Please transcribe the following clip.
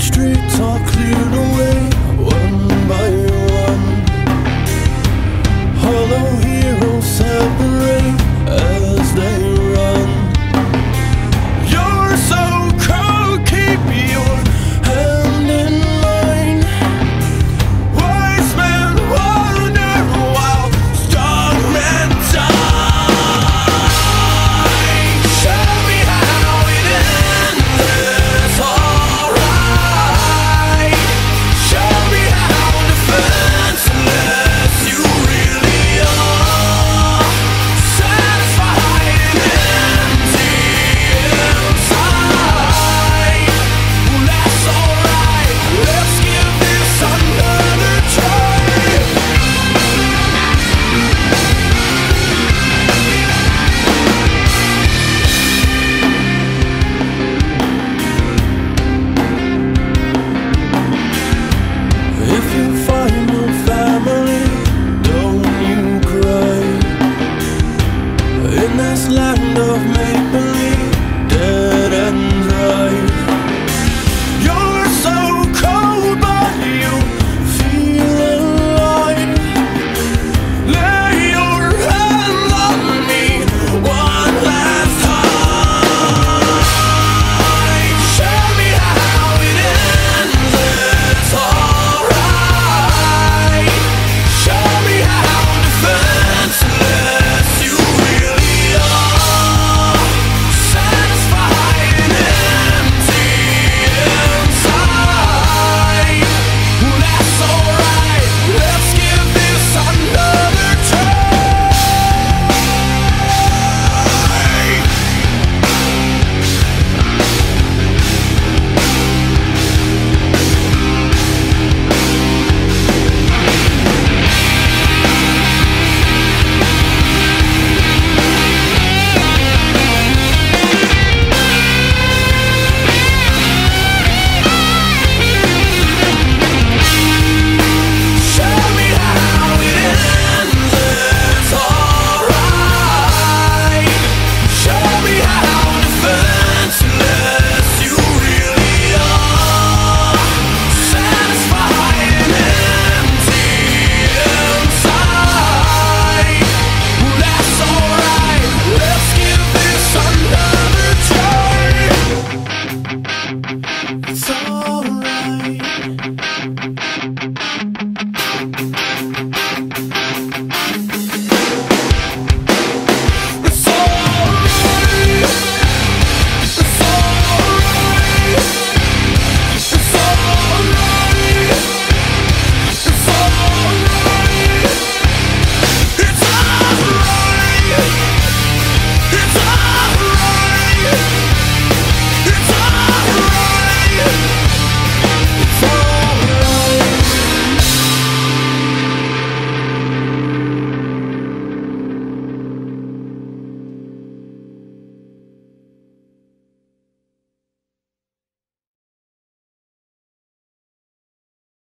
streets are cleared away. When